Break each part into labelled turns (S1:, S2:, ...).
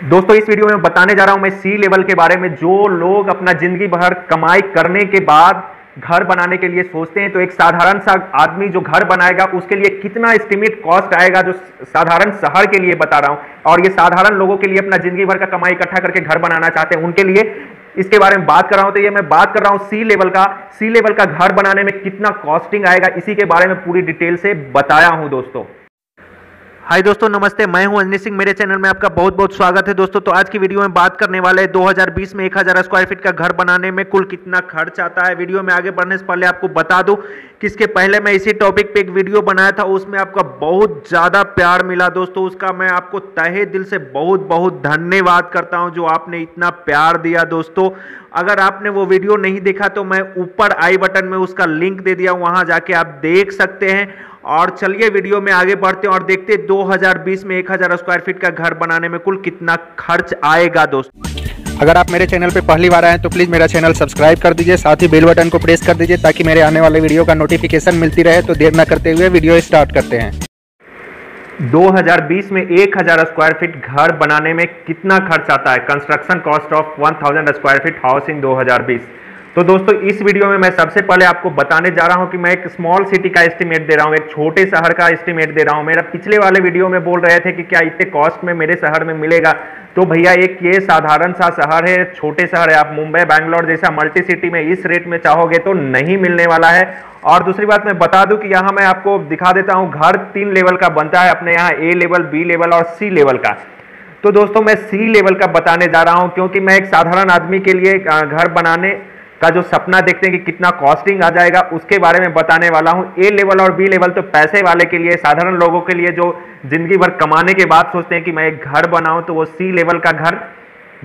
S1: दोस्तों, इस वीडियो में बताने जा रहा हूँ, मैं सी लेवल के बारे में, जो लोग अपना ज़िंदगी भर कमाई करने के बाद घर बनाने के लिए सोचते हैं तो एक साधारण सा आदमी जो घर बनाएगा, उसके लिए कितना एस्टिमेट कॉस्ट आएगा, जो साधारण शहर के लिए बता रहा हूँ। और ये साधारण लोगों के लिए अपना ज़िंदगी भर का कमाई इकट्ठा करके घर बनाना चाहते हैं, उनके लिए इसके बारे में बात कर रहा हूँ तो ये मैं बात कर रहा हूँ सी लेवल का। सी लेवल का घर बनाने में कितना कॉस्टिंग आएगा, इसी के बारे में पूरी डिटेल से बताया हूँ, दोस्तों। हाय दोस्तों, नमस्ते। मैं हूँ अंजनी सिंह। मेरे चैनल में आपका बहुत बहुत स्वागत है। दोस्तों तो आज की वीडियो में बात करने वाले हैं। 2020 में 1000 स्क्वायर फीट का घर बनाने में कुल कितना खर्च आता है? वीडियो में आगे बढ़ने से पहले आपको बता दूँ कि इसके पहले मैं इसी टॉपिक पे एक वीडियो बनाया था। उसमें आपका बहुत ज़्यादा प्यार मिला दोस्तों। उसका मैं आपको तहे दिल से बहुत बहुत धन्यवाद करता हूँ, जो आपने इतना प्यार दिया दोस्तों। अगर आपने वो वीडियो नहीं देखा तो मैं ऊपर आई बटन में उसका लिंक दे दिया। वहाँ जाके आप देख सकते हैं। और चलिए वीडियो में आगे बढ़ते हैं और देखते हैं 2020 में 1000 स्क्वायर फीट का घर बनाने में कुल कितना खर्च आएगा दोस्तों।
S2: अगर आप मेरे चैनल पर पहली बार आए तो प्लीज़ मेरा चैनल सब्सक्राइब कर दीजिए साथ ही बेल बटन को प्रेस कर दीजिए ताकि मेरे आने वाले वीडियो का नोटिफिकेशन मिलती रहे तो देर न करते हुए वीडियो स्टार्ट करते हैं।
S1: 2020 में 1000 स्क्वायर फीट घर बनाने में कितना खर्च आता है? Construction cost of 1000 square feet house in 2020 तो दोस्तों, इस वीडियो में मैं सबसे पहले आपको बताने जा रहा हूँ कि मैं एक स्मॉल सिटी का एस्टिमेट दे रहा हूँ, एक छोटे शहर का एस्टिमेट दे रहा हूँ। मेरा पिछले वाले वीडियो में बोल रहे थे कि क्या इतने कॉस्ट में मेरे शहर में मिलेगा। तो भैया, एक ये साधारण सा शहर है, छोटे शहर है। आप मुंबई, बैंगलोर जैसा मल्टी सिटी में इस रेट में चाहोगे तो नहीं मिलने वाला है। और दूसरी बात, मैं बता दूँ कि यहाँ मैं आपको दिखा देता हूँ, घर तीन लेवल का बनता है, अपने यहाँ ए लेवल बी लेवल और सी लेवल का। तो दोस्तों, मैं सी लेवल का बताने जा रहा हूँ, क्योंकि मैं एक साधारण आदमी के लिए घर बनाने का जो सपना देखते हैं कि कितना कॉस्टिंग आ जाएगा, उसके बारे में बताने वाला हूँ। ए लेवल और बी लेवल तो पैसे वाले के लिए, साधारण लोगों के लिए जो ज़िंदगी भर कमाने के बाद सोचते हैं कि मैं एक घर बनाऊँ तो वो सी लेवल का घर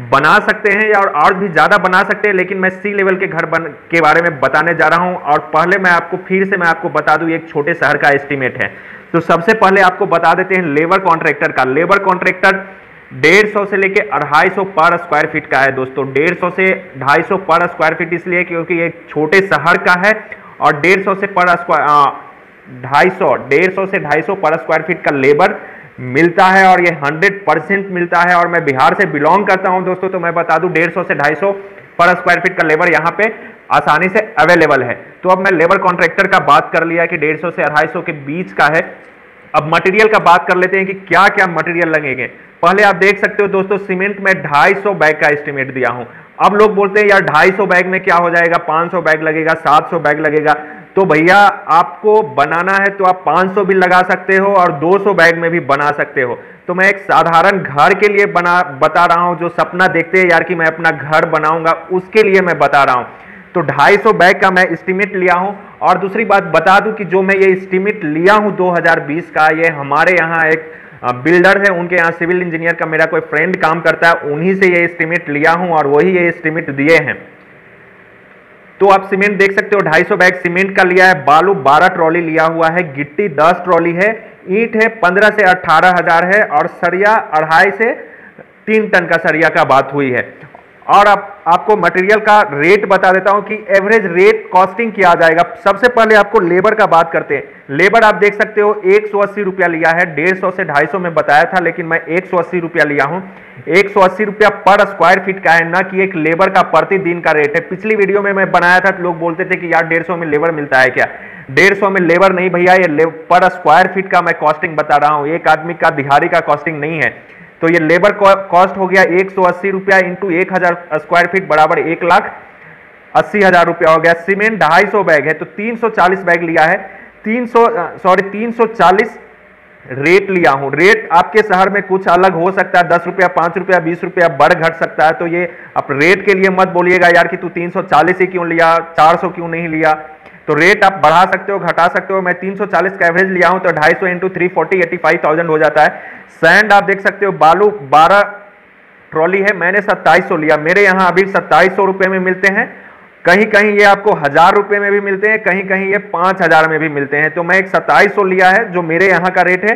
S1: बना सकते हैं या और और भी ज़्यादा बना सकते हैं, लेकिन मैं सी लेवल के घर बन, के बारे में बताने जा रहा हूँ। और पहले मैं आपको, फिर से मैं आपको बता दूँ एक छोटे शहर का एस्टिमेट है। तो सबसे पहले आपको बता देते हैं लेबर कॉन्ट्रैक्टर का। लेबर कॉन्ट्रैक्टर डेढ़ सौ से लेके अढ़ाई सौ पर स्क्वायर फीट का है दोस्तों। डेढ़ सौ से ढाई सौ पर स्क्वायर फीट इसलिए क्योंकि ये छोटे शहर का है और डेढ़ सौ से पर स्क्वायर ढाई सौ, डेढ़ सौ से ढाई सौ पर स्क्वायर फीट का लेबर मिलता है और ये हंड्रेड परसेंट मिलता है और मैं बिहार से बिलोंग करता हूँ दोस्तों तो मैं बता दूँ डेढ़ सौ से ढाई सौ पर स्क्वायर फीट का लेबर यहाँ पे आसानी से अवेलेबल है। तो अब मैं लेबर कॉन्ट्रैक्टर का बात कर लिया कि डेढ़ सौ से अढ़ाई सौ के बीच का है। अब मटेरियल का बात कर लेते हैं कि क्या क्या मटेरियल लगेंगे। पहले आप देख सकते हो दोस्तों सीमेंट में 250 बैग का एस्टिमेट दिया हूँ। अब लोग बोलते हैं, यार 250 बैग में क्या हो जाएगा? 500 बैग लगेगा 700 बैग लगेगा। तो भैया, आपको बनाना है तो आप 500 भी लगा सकते हो और 200 बैग में भी बना सकते हो। तो मैं एक साधारण घर के लिए बना, बता रहा हूँ, जो सपना देखते हैं, यार, कि मैं अपना घर बनाऊँगा, उसके लिए मैं बता रहा हूँ। तो 250 बैग का मैं इस्टीमेट लिया हूँ। और दूसरी बात बता दूँ कि जो मैं ये एस्टिमेट लिया हूँ 2020 का, ये हमारे यहाँ एक बिल्डर है, उनके यहाँ सिविल इंजीनियर का मेरा कोई फ्रेंड काम करता है, उन्हीं से ये एस्टिमेट लिया हूँ और वही ये एस्टिमेट दिए हैं। तो आप सीमेंट देख सकते हो 250 बैग सीमेंट का लिया है, बालू 12 ट्रॉली लिया हुआ है, गिट्टी 10 ट्रॉली है, ईंट है 15 से अट्ठारह हज़ार है, और सरिया अढ़ाई से तीन टन का सरिया का बात हुई है। और आप, आपको मटेरियल का रेट बता देता हूँ कि एवरेज रेट कॉस्टिंग किया जाएगा। सबसे पहले आपको लेबर का बात करते हैं। लेबर आप देख सकते हो, एक सौ अस्सी रुपया लिया है। डेढ़ सौ से ढाई सौ में बताया था, लेकिन मैं एक सौ अस्सी रुपया लिया हूँ। एक सौ अस्सी रुपया पर स्क्वायर फीट का है, ना कि एक लेबर का प्रतिदिन का रेट है। पिछली वीडियो में मैं बनाया था तो लोग बोलते थे कि यार, डेढ़ सौ में लेबर मिलता है क्या? डेढ़ सौ में लेबर नहीं भैया, ये पर स्क्वायर फीट का मैं कॉस्टिंग बता रहा हूँ। एक आदमी का दिहाड़ी का कॉस्टिंग नहीं है। तो ये लेबर कॉस्ट हो गया एक सौ अस्सी रुपया इंटू एक हज़ार स्क्वायर फीट बराबर एक लाख अस्सी हज़ार रुपया हो गया। सीमेंट ढाई सौ बैग है तो तीन सौ चालीस बैग लिया है। तीन सौ सॉरी तीन सौ चालीस रेट लिया हूँ। रेट आपके शहर में कुछ अलग हो सकता है, दस रुपया, पाँच रुपया, बीस रुपया बढ़ घट सकता है तो ये आप रेट के लिए मत बोलिएगा यार कि तू तीन सौ चालीस ही क्यों लिया, चार सौ क्यों नहीं लिया? तो रेट आप बढ़ा सकते हो, घटा सकते हो। मैं 340 का एवरेज लिया हूँ तो 250 सौ इंटू थ्री फोर्टी हो जाता है। सैंड आप देख सकते हो, बालू 12 ट्रॉली है, मैंने सत्ताईस सौ लिया। मेरे यहाँ अभी सत्ताईस सौ में मिलते हैं। कहीं कहीं ये आपको हज़ार रुपये में भी मिलते हैं कहीं कहीं ये पाँच हज़ार में भी मिलते हैं। तो मैं एक सत्ताईस सौ लिया है, जो मेरे यहाँ का रेट है।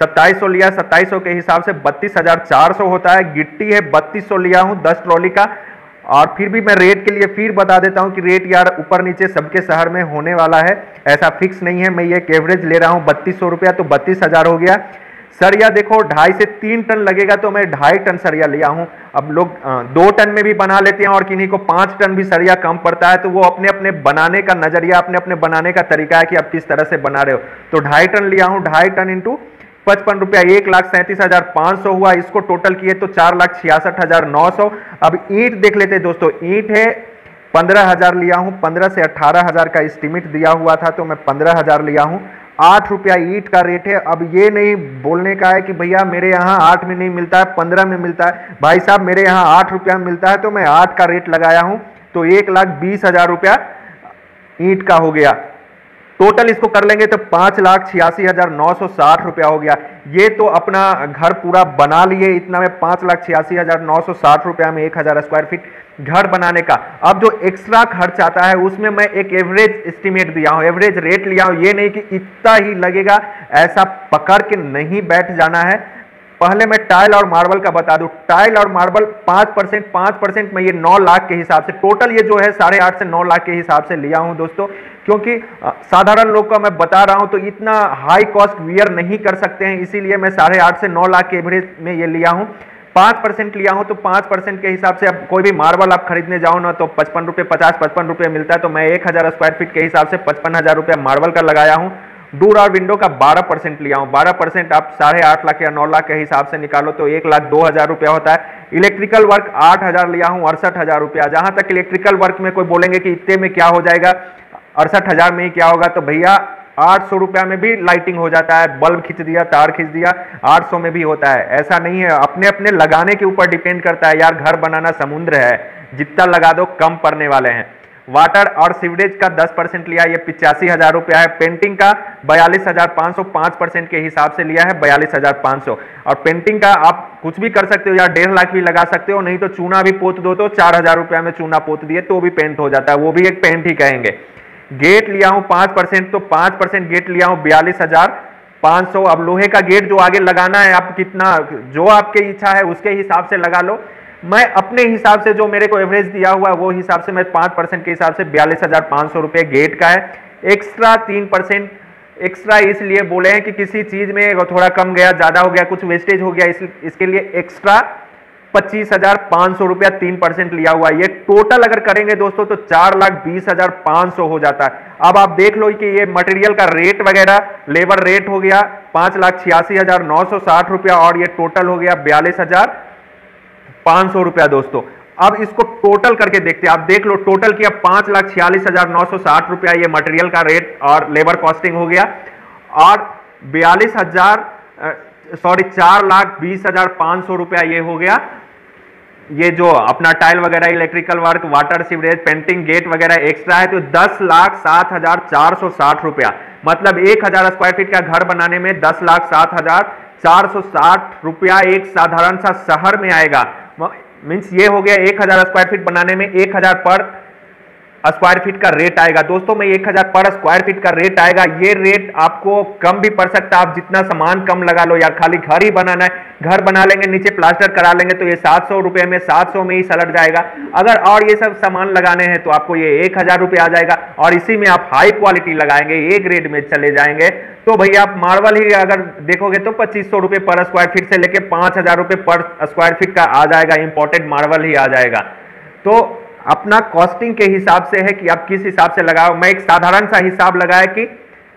S1: सत्ताईस सौ लिया, सत्ताईस सौ के हिसाब से बत्तीस हज़ार चार सौ होता है। गिट्टी है, बत्तीस सौ लिया हूँ, दस ट्रॉली का। और फिर भी मैं रेट के लिए फिर बता देता हूँ कि रेट यार ऊपर नीचे सबके शहर में होने वाला है। ऐसा फिक्स नहीं है। मैं ये एवरेज ले रहा हूँ बत्तीस सौ रुपया तो बत्तीस हज़ार हो गया। सरिया देखो, ढाई से तीन टन लगेगा तो मैं ढाई टन सरिया लिया हूँ अब लोग दो टन में भी बना लेते हैं और किन्हीं को पाँच टन भी सरिया कम पड़ता है तो वो अपने अपने बनाने का नज़रिया, अपने अपने बनाने का तरीका है कि आप किस तरह से बना रहे हो। तो ढाई टन लिया हूँ ढाई टन इंटू पचपन रुपया, एक लाख सैंतीस हज़ार पाँच सौ हुआ। इसको टोटल किए तो चार लाख छियासठ हज़ार नौ सौ। अब ईंट देख लेते दोस्तों, ईंट है, पंद्रह हज़ार लिया हूँ, पंद्रह से अट्ठारह हज़ार का एस्टिमेट दिया हुआ था तो मैं पंद्रह हज़ार लिया हूँ। आठ रुपया ईट का रेट है। अब ये नहीं बोलने का है कि भैया मेरे यहाँ आठ में नहीं मिलता है, पंद्रह में मिलता है। भाई साहब, मेरे यहाँ आठ रुपया मिलता है तो मैं आठ का रेट लगाया हूँ। तो एक लाख बीस हज़ार रुपया ईट का हो गया। टोटल इसको कर लेंगे तो पाँच लाख छियासी हज़ार नौ सौ साठ रुपया हो गया। ये तो अपना घर पूरा बना लिए, इतना में पाँच लाख छियासी हज़ार नौ सौ साठ रुपया में एक हज़ार स्क्वायर फीट घर बनाने का। अब जो एक्स्ट्रा खर्च आता है, उसमें मैं एक एवरेज एस्टिमेट दिया हूँ एवरेज रेट लिया हूँ। ये नहीं कि इतना ही लगेगा, ऐसा पकड़ के नहीं बैठ जाना है। पहले मैं टाइल और मार्बल का बता दूँ। टाइल और मार्बल पाँच परसेंट पाँच परसेंट में ये नौ लाख के हिसाब से, टोटल ये जो है साढ़े आठ से नौ लाख के हिसाब से लिया हूँ दोस्तों। क्योंकि साधारण लोग का मैं बता रहा हूँ तो इतना हाई कॉस्ट वियर नहीं कर सकते हैं, इसीलिए मैं साढ़े आठ से नौ लाख के एवरेज में ये लिया हूँ। पाँच परसेंट लिया हूँ तो पाँच परसेंट के हिसाब से अब कोई भी मार्बल आप खरीदने जाओ ना तो पचपन रुपये, पचास, पचपन रुपये मिलता है तो मैं एक हज़ार स्क्वायर फीट के हिसाब से पचपन हज़ार रुपये मार्बल का लगाया हूँ। डूर और विंडो का 12 परसेंट लिया हूँ। 12 परसेंट आप साढ़े आठ लाख या नौ लाख के हिसाब से निकालो तो एक लाख दो हज़ार रुपया होता है। इलेक्ट्रिकल वर्क आठ हज़ार लिया हूँ, अड़सठ हज़ार रुपया। जहाँ तक इलेक्ट्रिकल वर्क में कोई बोलेंगे कि इतने में क्या हो जाएगा, अड़सठ हज़ार में ही क्या होगा तो भैया आठ सौ रुपया में भी लाइटिंग हो जाता है। बल्ब खींच दिया, तार खींच दिया, आठ सौ में भी होता है। ऐसा नहीं है अपने अपने लगाने के ऊपर डिपेंड करता है। यार, घर बनाना समुद्र है। जितना लगा दो, कम पड़ने वाले हैं। वाटर और सीवरेज का 10 परसेंट लिया ये पिचासी हज़ार रुपया है। पेंटिंग का बयालीस हज़ार पाँच सौ पाँच परसेंट के हिसाब से लिया है, बयालीस हज़ार पाँच सौ। और पेंटिंग का आप कुछ भी कर सकते हो, या डेढ़ लाख भी लगा सकते हो, नहीं तो चूना भी पोत दो तो चार हज़ार रुपया में चूना पोत दिए तो भी पेंट हो जाता है, वो भी एक पेंट ही कहेंगे। गेट लिया हूँ पाँच परसेंट तो पाँच परसेंट गेट लिया हूँ, बयालीस हज़ार पाँच सौ। अब लोहे का गेट जो आगे लगाना है, आप कितना, जो आपकी इच्छा है, उसके हिसाब से लगा लो। मैं अपने हिसाब से जो मेरे को एवरेज दिया हुआ है वो हिसाब से मैं पाँच परसेंट के हिसाब से बयालीस हज़ार पाँच सौ रुपए गेट का है। एक्स्ट्रा तीन परसेंट एक्स्ट्रा इसलिए बोले हैं कि किसी चीज़ में थोड़ा कम गया ज़्यादा हो गया कुछ वेस्टेज हो गया इस, इसके लिए एक्स्ट्रा पच्चीस हज़ार पाँच सौ रुपया तीन परसेंट लिया हुआ है। ये टोटल अगर करेंगे दोस्तों तो चार लाख बीस हज़ार पाँच सौ हो जाता है। अब आप देख लो कि ये मटेरियल का रेट वगैरह लेबर रेट हो गया पाँच लाख छियासी हज़ार नौ सौ साठ रुपया और ये टोटल हो गया बयालीस हज़ार पाँच सौ रुपया दोस्तों। अब इसको टोटल करके देखते हैं। आप देख लो टोटल किया पाँच लाख छियालीस हज़ार नौ सौ साठ रुपया ये मटेरियल का रेट और लेबर कॉस्टिंग हो गया। और बयालीस हज़ार सॉरी चार लाख बीस हज़ार पाँच सौ रुपया ये हो गया। ये जो अपना टाइल वगैरह electrical work water sewerage painting gate वगैरह एक्स्ट्रा है तो दस लाख सात हज़ार चार सौ साठ रुपया। मतलब एक हज़ार स्क्वायर फीट का घर बनाने में दस लाख सात हज़ार चार सौ साठ रुपया एक साधारण सा शहर में आएगा। मीन्स ये हो गया एक हज़ार स्क्वायर फीट बनाने में एक हज़ार पर स्क्वायर फीट का रेट आएगा। दोस्तों, में एक हज़ार पर स्क्वायर फीट का रेट आएगा। ये रेट आपको कम भी पड़ सकता है। आप जितना सामान कम लगा लो, यार, खाली घर ही बनाना है। घर बना लेंगे, नीचे प्लास्टर करा लेंगे तो ये सात सौ रुपए में, सात सौ में ही सलट जाएगा। अगर और ये सब सामान लगाने हैं तो आपको ये एक हज़ार रुपये आ जाएगा। और इसी में आप हाई क्वालिटी लगाएँगे ए ग्रेड में चले जाएँगे। तो भैया, आप मार्बल ही अगर देखोगे तो पच्चीस सौ रुपये पर स्क्वायर फीट से लेके पाँच हज़ार रुपये पर स्क्वायर फीट का आ जाएगा इंपॉर्टेंट मार्बल ही आ जाएगा। तो अपना कॉस्टिंग के हिसाब से है कि आप किस हिसाब से लगाओ। मैं एक साधारण सा हिसाब लगाया कि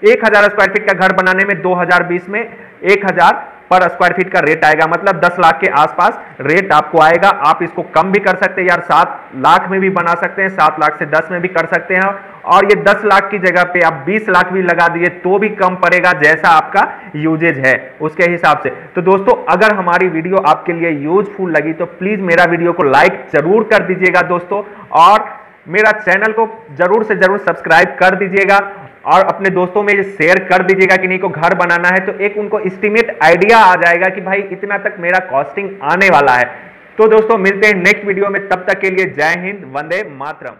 S1: एक हज़ार स्क्वायर फीट का घर बनाने में 2020 में एक हज़ार पर स्क्वायर फीट का रेट आएगा। मतलब 10 लाख के आसपास रेट आपको आएगा। आप इसको कम भी कर सकते हैं यार सात लाख में भी बना सकते हैं, सात लाख से दस में भी कर सकते हैं। और ये दस लाख की जगह पे आप बीस लाख भी लगा दिए तो भी कम पड़ेगा जैसा आपका यूजेज है उसके हिसाब से। तो दोस्तों, अगर हमारी वीडियो आपके लिए यूजफुल लगी तो प्लीज़ मेरा वीडियो को लाइक ज़रूर कर दीजिएगा दोस्तों, और मेरा चैनल को ज़रूर से ज़रूर सब्सक्राइब कर दीजिएगा, और अपने दोस्तों में शेयर कर दीजिएगा कि नहीं, को घर बनाना है तो एक उनको इस्टीमेट आइडिया आ जाएगा कि भाई, इतना तक मेरा कॉस्टिंग आने वाला है। तो दोस्तों, मिलते हैं नेक्स्ट वीडियो में, तब तक के लिए जय हिंद, वंदे मातरम।